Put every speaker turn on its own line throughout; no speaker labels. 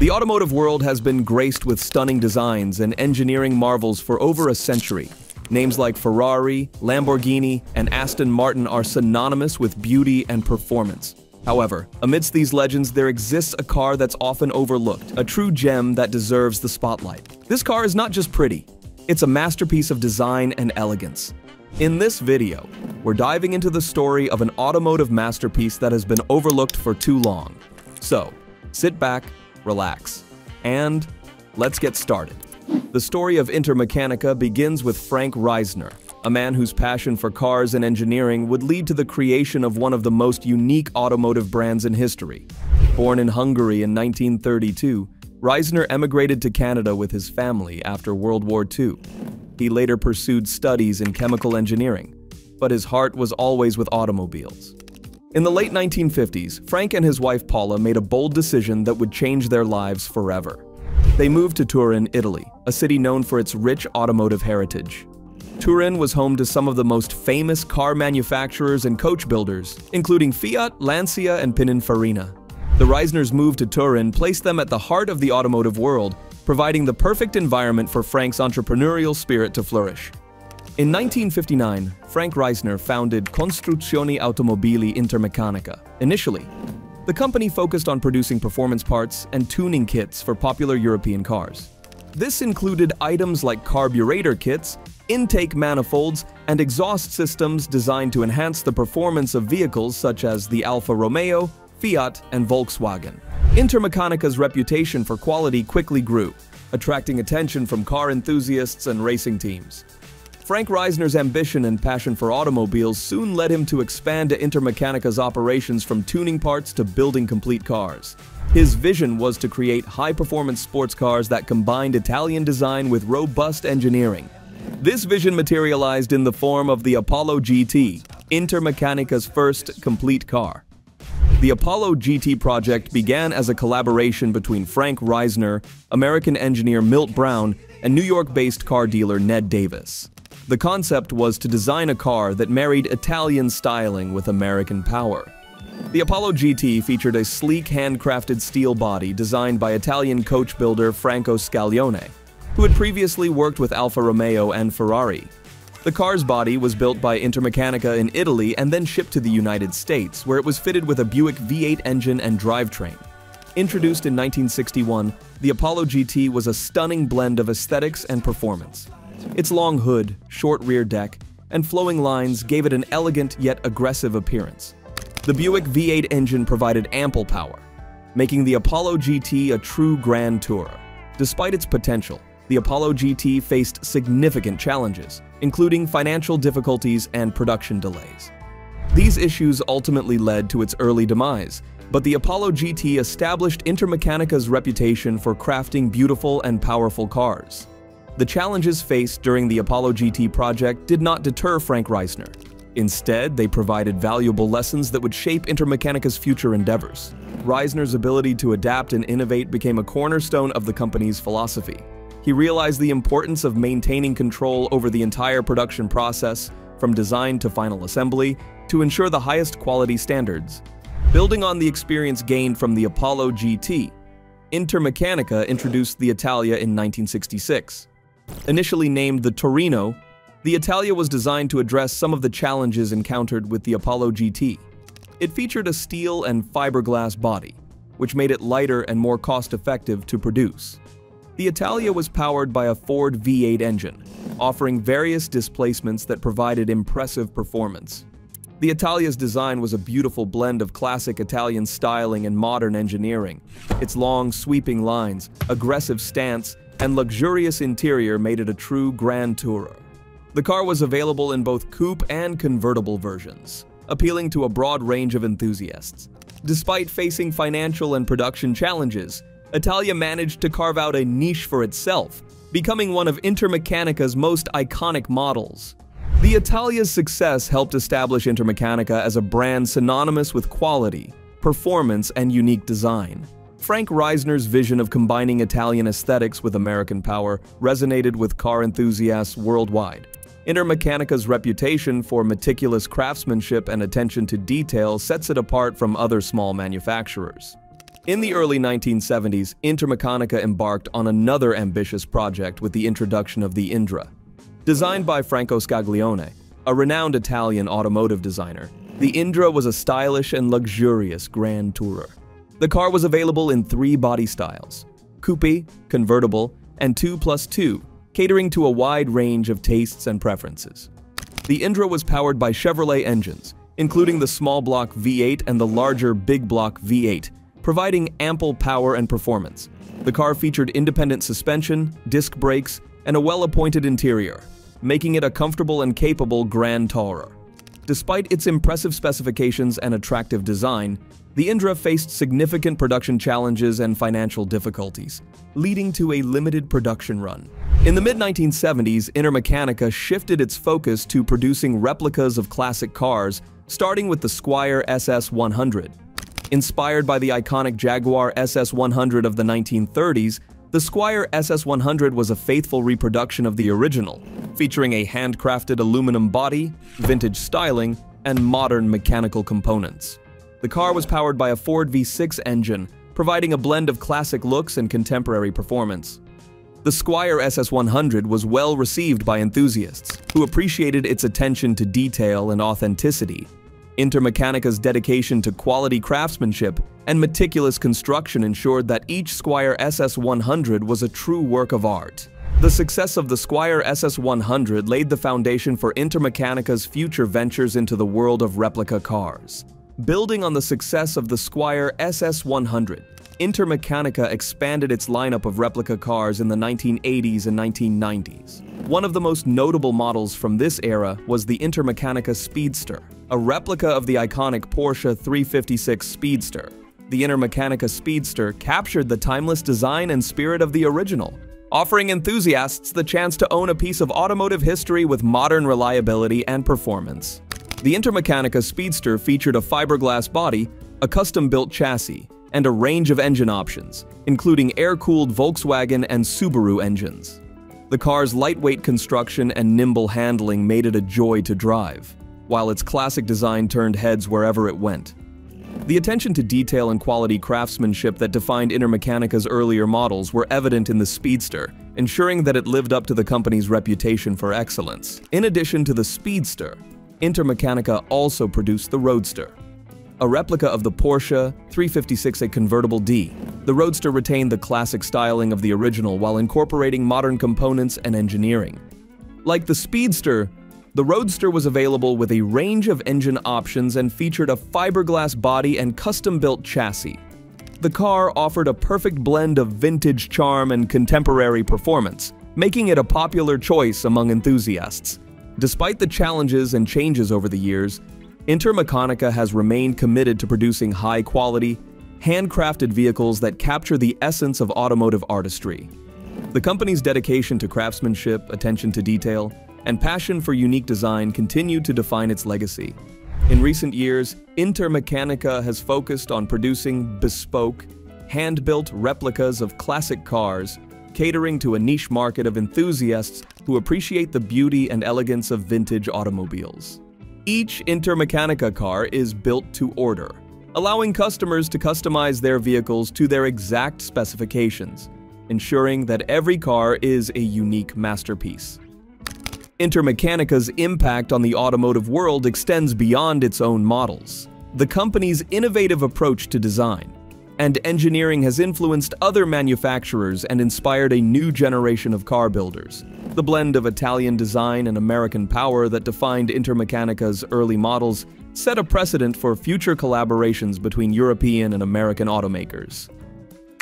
The automotive world has been graced with stunning designs and engineering marvels for over a century. Names like Ferrari, Lamborghini, and Aston Martin are synonymous with beauty and performance. However, amidst these legends, there exists a car that's often overlooked, a true gem that deserves the spotlight. This car is not just pretty, it's a masterpiece of design and elegance. In this video, we're diving into the story of an automotive masterpiece that has been overlooked for too long. So, sit back, relax, and let's get started. The story of Intermeccanica begins with Frank Reisner, a man whose passion for cars and engineering would lead to the creation of one of the most unique automotive brands in history. Born in Hungary in 1932, Reisner emigrated to Canada with his family after World War II. He later pursued studies in chemical engineering, but his heart was always with automobiles. In the late 1950s, Frank and his wife Paula made a bold decision that would change their lives forever. They moved to Turin, Italy, a city known for its rich automotive heritage. Turin was home to some of the most famous car manufacturers and coach builders, including Fiat, Lancia, and Pininfarina. The Reisners' move to Turin placed them at the heart of the automotive world, providing the perfect environment for Frank's entrepreneurial spirit to flourish. In 1959, Frank Reisner founded Costruzioni Automobili Intermeccanica. Initially, the company focused on producing performance parts and tuning kits for popular European cars. This included items like carburetor kits, intake manifolds, and exhaust systems designed to enhance the performance of vehicles such as the Alfa Romeo, Fiat, and Volkswagen. Intermeccanica's reputation for quality quickly grew, attracting attention from car enthusiasts and racing teams. Frank Reisner's ambition and passion for automobiles soon led him to expand to Intermeccanica's operations from tuning parts to building complete cars. His vision was to create high-performance sports cars that combined Italian design with robust engineering. This vision materialized in the form of the Apollo GT, Intermeccanica's first complete car. The Apollo GT project began as a collaboration between Frank Reisner, American engineer Milt Brown, and New York-based car dealer Ned Davis. The concept was to design a car that married Italian styling with American power. The Apollo GT featured a sleek handcrafted steel body designed by Italian coach builder Franco Scaglione, who had previously worked with Alfa Romeo and Ferrari. The car's body was built by Intermeccanica in Italy and then shipped to the United States, where it was fitted with a Buick V8 engine and drivetrain. Introduced in 1961, the Apollo GT was a stunning blend of aesthetics and performance. Its long hood, short rear deck, and flowing lines gave it an elegant yet aggressive appearance. The Buick V8 engine provided ample power, making the Apollo GT a true grand tourer. Despite its potential, the Apollo GT faced significant challenges, including financial difficulties and production delays. These issues ultimately led to its early demise, but the Apollo GT established Intermeccanica's reputation for crafting beautiful and powerful cars. The challenges faced during the Apollo GT project did not deter Frank Reisner. Instead, they provided valuable lessons that would shape Intermeccanica's future endeavors. Reisner's ability to adapt and innovate became a cornerstone of the company's philosophy. He realized the importance of maintaining control over the entire production process, from design to final assembly, to ensure the highest quality standards. Building on the experience gained from the Apollo GT, Intermeccanica introduced the Italia in 1966. Initially named the Torino, the Italia was designed to address some of the challenges encountered with the Apollo GT. It featured a steel and fiberglass body, which made it lighter and more cost-effective to produce. The Italia was powered by a Ford V8 engine, offering various displacements that provided impressive performance. The Italia's design was a beautiful blend of classic Italian styling and modern engineering. Its long, sweeping lines, aggressive stance, and luxurious interior made it a true grand tourer. The car was available in both coupe and convertible versions, appealing to a broad range of enthusiasts. Despite facing financial and production challenges, Italia managed to carve out a niche for itself, becoming one of Intermeccanica's most iconic models. The Italia's success helped establish Intermeccanica as a brand synonymous with quality, performance, and unique design. Frank Reisner's vision of combining Italian aesthetics with American power resonated with car enthusiasts worldwide. Intermeccanica's reputation for meticulous craftsmanship and attention to detail sets it apart from other small manufacturers. In the early 1970s, Intermeccanica embarked on another ambitious project with the introduction of the Indra. Designed by Franco Scaglione, a renowned Italian automotive designer, the Indra was a stylish and luxurious grand tourer. The car was available in three body styles, coupe, convertible, and 2 plus 2, catering to a wide range of tastes and preferences. The Indra was powered by Chevrolet engines, including the small block V8 and the larger big block V8, providing ample power and performance. The car featured independent suspension, disc brakes, and a well-appointed interior, making it a comfortable and capable Grand Tourer. Despite its impressive specifications and attractive design, the Indra faced significant production challenges and financial difficulties, leading to a limited production run. In the mid-1970s, Intermeccanica shifted its focus to producing replicas of classic cars, starting with the Squire SS100. Inspired by the iconic Jaguar SS100 of the 1930s, the Squire SS100 was a faithful reproduction of the original, featuring a handcrafted aluminum body, vintage styling, and modern mechanical components. The car was powered by a Ford V6 engine, providing a blend of classic looks and contemporary performance. The Squire SS100 was well received by enthusiasts, who appreciated its attention to detail and authenticity, Intermeccanica's dedication to quality craftsmanship and meticulous construction ensured that each Squire SS100 was a true work of art. The success of the Squire SS100 laid the foundation for Intermeccanica's future ventures into the world of replica cars. Building on the success of the Squire SS100, Intermeccanica expanded its lineup of replica cars in the 1980s and 1990s. One of the most notable models from this era was the Intermeccanica Speedster, a replica of the iconic Porsche 356 Speedster. The Intermeccanica Speedster captured the timeless design and spirit of the original, offering enthusiasts the chance to own a piece of automotive history with modern reliability and performance. The Intermeccanica Speedster featured a fiberglass body, a custom-built chassis, and a range of engine options, including air-cooled Volkswagen and Subaru engines. The car's lightweight construction and nimble handling made it a joy to drive, while its classic design turned heads wherever it went. The attention to detail and quality craftsmanship that defined Intermeccanica's earlier models were evident in the Speedster, ensuring that it lived up to the company's reputation for excellence. In addition to the Speedster, Intermeccanica also produced the Roadster, a replica of the Porsche 356A convertible D. The Roadster retained the classic styling of the original while incorporating modern components and engineering. Like the Speedster, the Roadster was available with a range of engine options and featured a fiberglass body and custom-built chassis. The car offered a perfect blend of vintage charm and contemporary performance, making it a popular choice among enthusiasts. Despite the challenges and changes over the years, Intermeccanica has remained committed to producing high-quality, handcrafted vehicles that capture the essence of automotive artistry. The company's dedication to craftsmanship, attention to detail, and passion for unique design continue to define its legacy. In recent years, Intermeccanica has focused on producing bespoke, hand-built replicas of classic cars, catering to a niche market of enthusiasts who appreciate the beauty and elegance of vintage automobiles. Each Intermeccanica car is built to order, allowing customers to customize their vehicles to their exact specifications, ensuring that every car is a unique masterpiece. Intermeccanica's impact on the automotive world extends beyond its own models. The company's innovative approach to design and engineering has influenced other manufacturers and inspired a new generation of car builders. The blend of Italian design and American power that defined Intermeccanica's early models set a precedent for future collaborations between European and American automakers.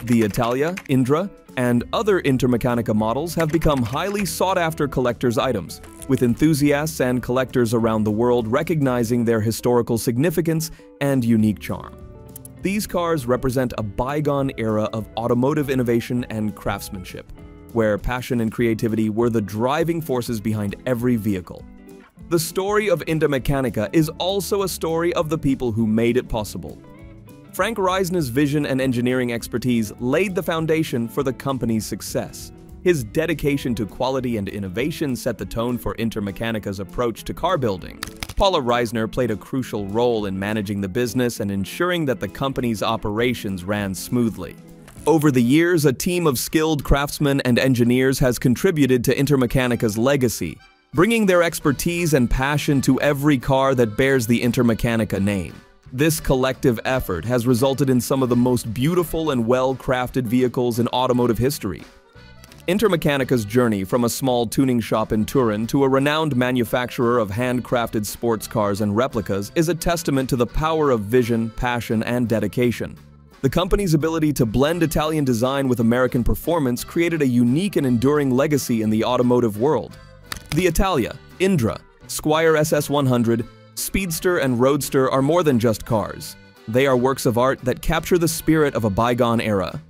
The Italia, Indra, and other Intermeccanica models have become highly sought-after collector's items, with enthusiasts and collectors around the world recognizing their historical significance and unique charm. These cars represent a bygone era of automotive innovation and craftsmanship, where passion and creativity were the driving forces behind every vehicle. The story of Intermeccanica is also a story of the people who made it possible, Frank Reisner's vision and engineering expertise laid the foundation for the company's success. His dedication to quality and innovation set the tone for Intermeccanica's approach to car building. Paula Reisner played a crucial role in managing the business and ensuring that the company's operations ran smoothly. Over the years, a team of skilled craftsmen and engineers has contributed to Intermeccanica's legacy, bringing their expertise and passion to every car that bears the Intermeccanica name. This collective effort has resulted in some of the most beautiful and well-crafted vehicles in automotive history. Intermeccanica's journey from a small tuning shop in Turin to a renowned manufacturer of handcrafted sports cars and replicas is a testament to the power of vision, passion, and dedication. The company's ability to blend Italian design with American performance created a unique and enduring legacy in the automotive world. The Italia, Indra, Squire SS100, Speedster, and Roadster are more than just cars. They are works of art that capture the spirit of a bygone era.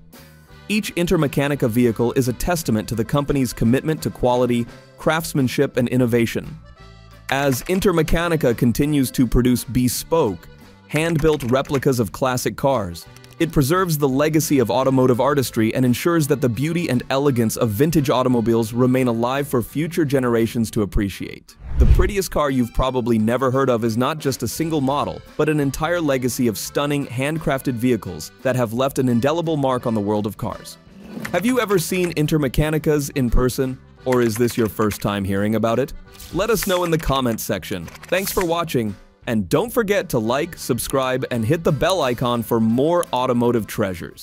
Each Intermeccanica vehicle is a testament to the company's commitment to quality, craftsmanship, and innovation. As Intermeccanica continues to produce bespoke, hand-built replicas of classic cars, it preserves the legacy of automotive artistry and ensures that the beauty and elegance of vintage automobiles remain alive for future generations to appreciate. The prettiest car you've probably never heard of is not just a single model, but an entire legacy of stunning, handcrafted vehicles that have left an indelible mark on the world of cars. Have you ever seen Intermeccanicas in person? Or is this your first time hearing about it? Let us know in the comments section. Thanks for watching, and don't forget to like, subscribe, and hit the bell icon for more automotive treasures.